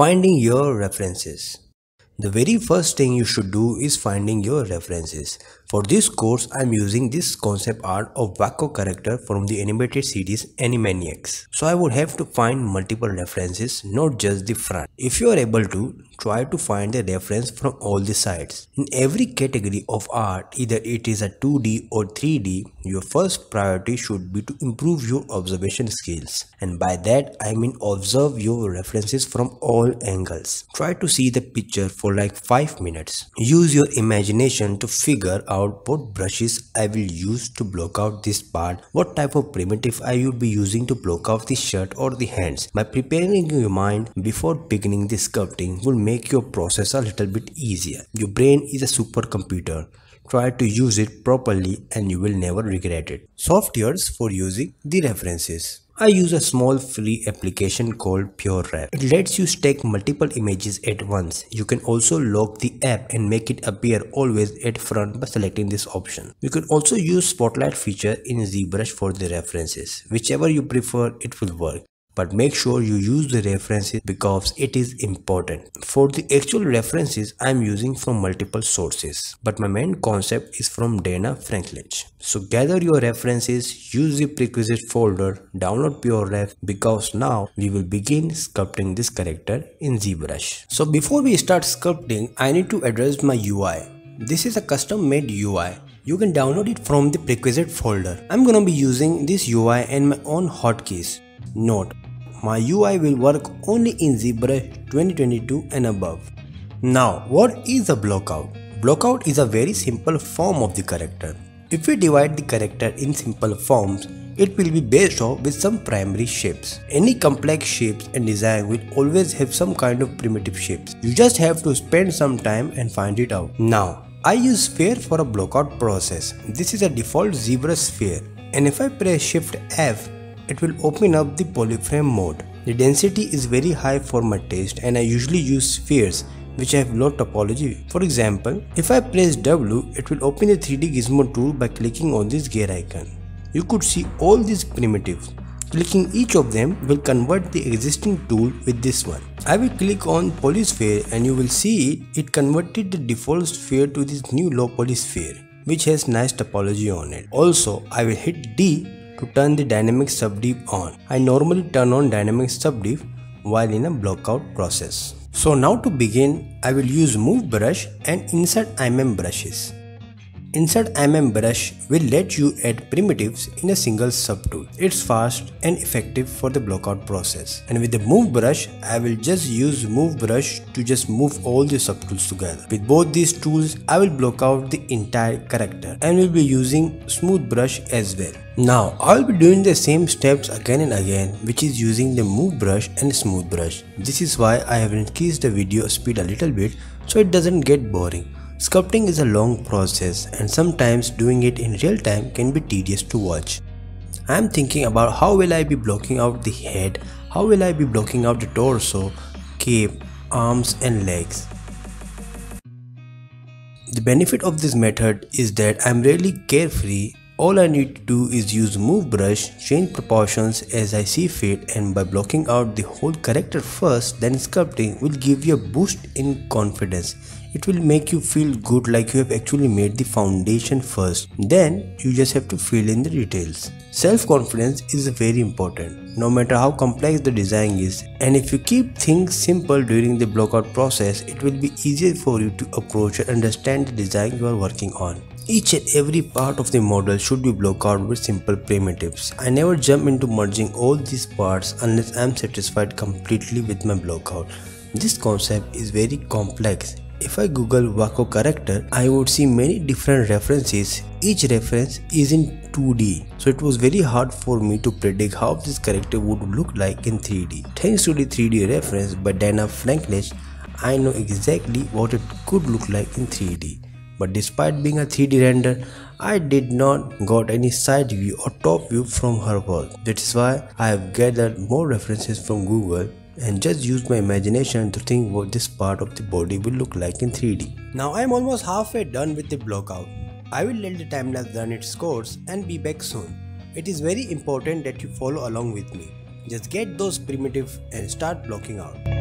Finding your references. The very first thing you should do is finding your references. For this course, I am using this concept art of Wakko character from the animated series Animaniacs. So I would have to find multiple references, not just the front. If you are able to, try to find the reference from all the sides. In every category of art, either it is a 2D or 3D, your first priority should be to improve your observation skills. And by that, I mean observe your references from all angles. Try to see the picture for like 5 minutes. Use your imagination to figure out what brushes I will use to block out this part, what type of primitive I would be using to block out the shirt or the hands. By preparing your mind before beginning the sculpting will make your process a little bit easier. Your brain is a supercomputer. Try to use it properly and you will never regret it. Softwares for using the references. I use a small free application called PureRef. It lets you stack multiple images at once. You can also lock the app and make it appear always at front by selecting this option. You can also use Spotlight feature in ZBrush for the references. Whichever you prefer, it will work but make sure you use the references because it is important. For the actual references I am using from multiple sources but my main concept is from Dana Franklin. So gather your references, use the prerequisite folder, download PureRef because now we will begin sculpting this character in ZBrush. So before we start sculpting I need to address my UI. This is a custom made UI you can download it from the prerequisite folder. I'm gonna be using this UI and my own hotkeys. Note, my UI will work only in ZBrush 2022 and above. Now, what is a blockout? Blockout is a very simple form of the character. If we divide the character in simple forms, it will be based off with some primary shapes. Any complex shapes and design will always have some kind of primitive shapes. You just have to spend some time and find it out. Now, I use sphere for a blockout process. This is a default ZBrush sphere and if I press shift F it will open up the polyframe mode. The density is very high for my taste and I usually use spheres which have low topology. For example, if I press W, it will open the 3D gizmo tool by clicking on this gear icon. You could see all these primitives. Clicking each of them will convert the existing tool with this one. I will click on polysphere and you will see it, it converted the default sphere to this new low poly sphere which has nice topology on it. Also, I will hit D to turn the dynamic subdiv on. I normally turn on dynamic subdiv while in a blockout process. So now to begin, I will use move brush and insert IMM brushes. Insert MM brush will let you add primitives in a single subtool. It's fast and effective for the blockout process. And with the move brush, I will just use move brush to just move all the subtools together. With both these tools, I will block out the entire character and will be using smooth brush as well. Now, I'll be doing the same steps again and again which is using the move brush and smooth brush. This is why I have increased the video speed a little bit so it doesn't get boring. Sculpting is a long process and sometimes doing it in real time can be tedious to watch. I am thinking about how will I be blocking out the head, how will I be blocking out the torso, cape, arms and legs. The benefit of this method is that I am really carefree all I need to do is use move brush, change proportions as I see fit and by blocking out the whole character first then sculpting will give you a boost in confidence. It will make you feel good like you have actually made the foundation first. Then you just have to fill in the details. Self-confidence is very important no matter how complex the design is and if you keep things simple during the blockout process it will be easier for you to approach and understand the design you are working on. Each and every part of the model should be blocked out with simple primitives. I never jump into merging all these parts unless I am satisfied completely with my blockout. This concept is very complex. If I google Wakko character, I would see many different references. Each reference is in 2D, so it was very hard for me to predict how this character would look like in 3D. Thanks to the 3D reference by Dana Franklin, I know exactly what it could look like in 3D but despite being a 3D render, I did not got any side view or top view from her work. That is why I have gathered more references from Google and just use my imagination to think what this part of the body will look like in 3D. Now I am almost halfway done with the blockout. I will let the timelapse run its course and be back soon. It is very important that you follow along with me. Just get those primitives and start blocking out.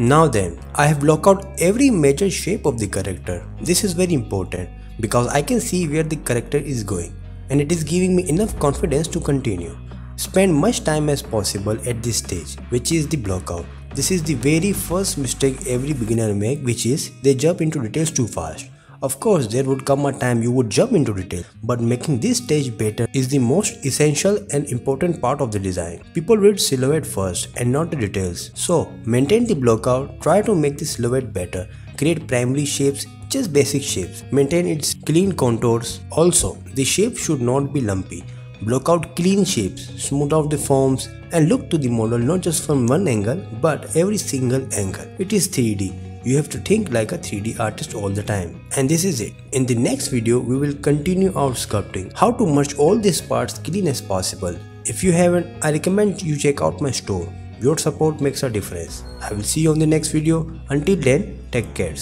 Now then, I have blocked out every major shape of the character. This is very important because I can see where the character is going and it is giving me enough confidence to continue. Spend much time as possible at this stage which is the blockout. This is the very first mistake every beginner make which is they jump into details too fast. Of course, there would come a time you would jump into detail, but making this stage better is the most essential and important part of the design. People read silhouette first and not the details. So, maintain the blockout, try to make the silhouette better, create primary shapes, just basic shapes, maintain its clean contours. Also, the shape should not be lumpy. Block out clean shapes, smooth out the forms, and look to the model not just from one angle but every single angle. It is 3D you have to think like a 3D artist all the time. And this is it. In the next video, we will continue our sculpting, how to merge all these parts clean as possible. If you haven't, I recommend you check out my store. Your support makes a difference. I will see you on the next video. Until then, take care.